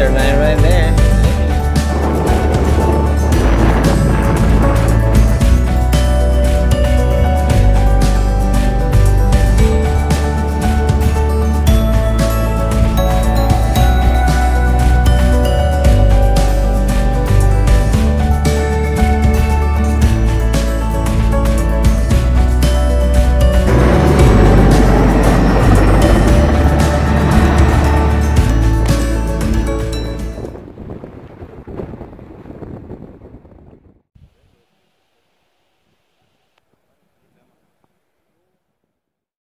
laser line right there.